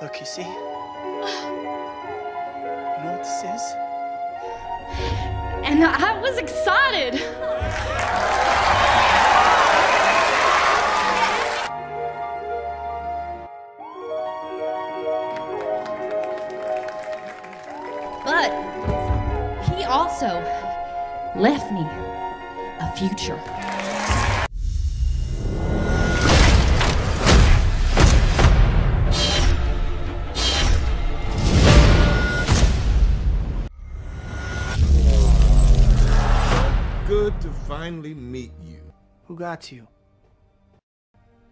Look, you see? You know what this is? And I was excited. But he also left me a future. Good to finally meet you. Who got you?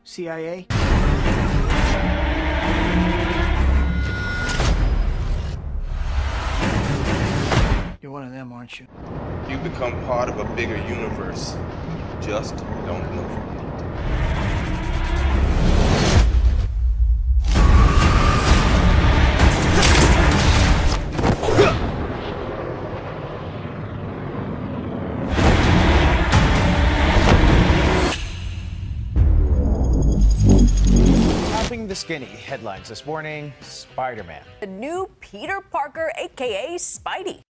CIA? You're one of them, aren't you? You become part of a bigger universe. You just don't know Topping the skinny headlines this morning Spider Man. The new Peter Parker, aka Spidey.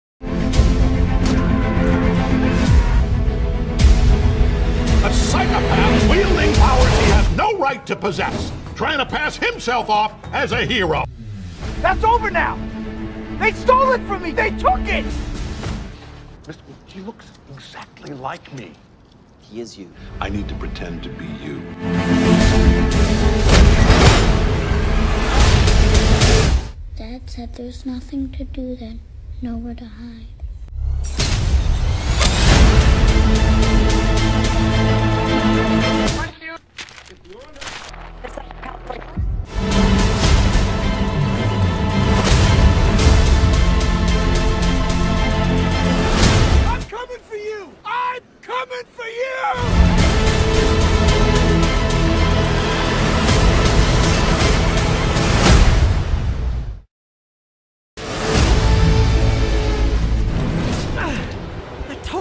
A psychopath wielding powers he has no right to possess, trying to pass himself off as a hero. That's over now. They stole it from me. They took it. Mr. He looks exactly like me. He is you. I need to pretend to be you. Said there's nothing to do then, nowhere to hide.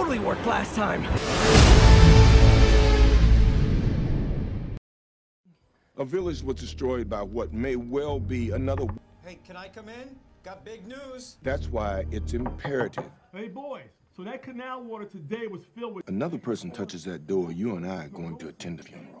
Totally worked last time. A village was destroyed by what may well be another. Hey, can I come in? Got big news. That's why it's imperative. Hey boys, so that canal water today was filled with Another person touches that door, you and I are going to attend the funeral.